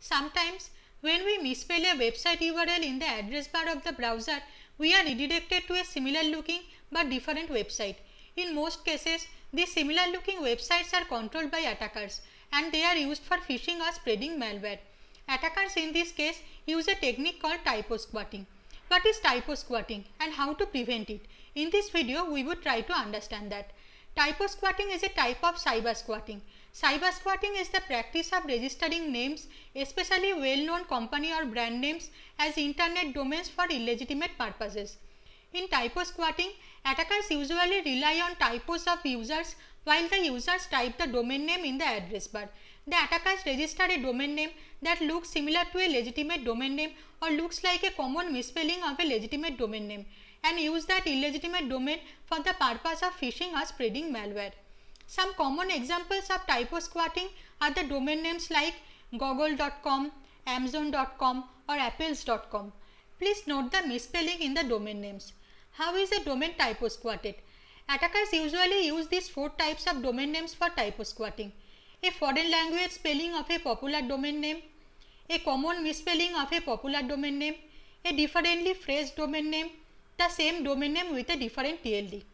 Sometimes when we misspell a website URL in the address bar of the browser, we are redirected to a similar looking but different website. In most cases, these similar looking websites are controlled by attackers and they are used for phishing or spreading malware. Attackers in this case use a technique called typo squatting. What is typo squatting and how to prevent it? In this video, we would try to understand that. Typo squatting is a type of cyber squatting. Cyber squatting is the practice of registering names, especially well-known company or brand names as internet domains for illegitimate purposes. In typo squatting, attackers usually rely on typos of users while the users type the domain name in the address bar. The attackers register a domain name that looks similar to a legitimate domain name or looks like a common misspelling of a legitimate domain name and use that illegitimate domain for the purpose of phishing or spreading malware. Some common examples of typo squatting are the domain names like google.com, amazon.com or apples.com. Please note the misspelling in the domain names. How is a domain typo squatted? Attackers usually use these four types of domain names for typo squatting. A foreign language spelling of a popular domain name, a common misspelling of a popular domain name, a differently phrased domain name, the same domain name with a different TLD.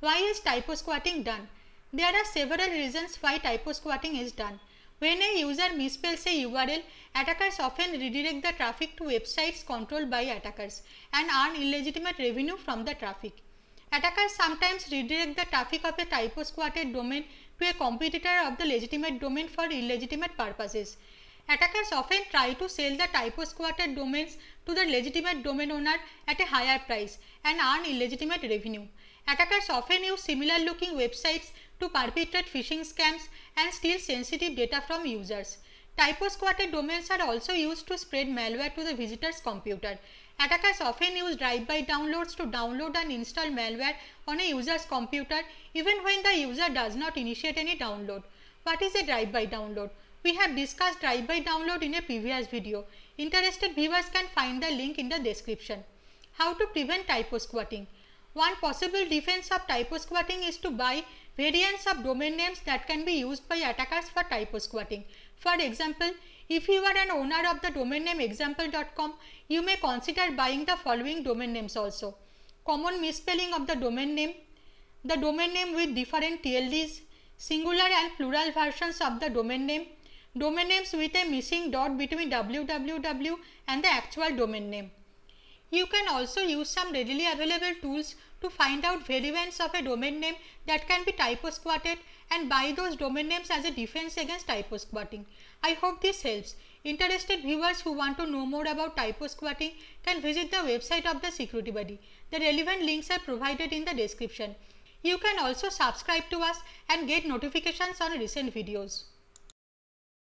Why is typo squatting done? There are several reasons why typo squatting is done. When a user misspells a URL, attackers often redirect the traffic to websites controlled by attackers and earn illegitimate revenue from the traffic. Attackers sometimes redirect the traffic of a typo squatted domain to a competitor of the legitimate domain for illegitimate purposes. Attackers often try to sell the typo squatted domains to the legitimate domain owner at a higher price and earn illegitimate revenue. Attackers often use similar looking websites to perpetrate phishing scams and steal sensitive data from users. Typo squatted domains are also used to spread malware to the visitor's computer. Attackers often use drive-by downloads to download and install malware on a user's computer even when the user does not initiate any download. What is a drive-by download? We have discussed drive-by download in a previous video. Interested viewers can find the link in the description. How to prevent typo squatting? One possible defense of typo squatting is to buy variants of domain names that can be used by attackers for typo squatting. For example, if you are an owner of the domain name example.com, you may consider buying the following domain names also. Common misspelling of the domain name, the domain name with different TLDs, singular and plural versions of the domain name, domain names with a missing dot between www and the actual domain name. You can also use some readily available tools to find out variants of a domain name that can be typo squatted and buy those domain names as a defense against typo squatting. I hope this helps. Interested viewers who want to know more about typo squatting can visit the website of the security buddy. The relevant links are provided in the description. You can also subscribe to us and get notifications on recent videos.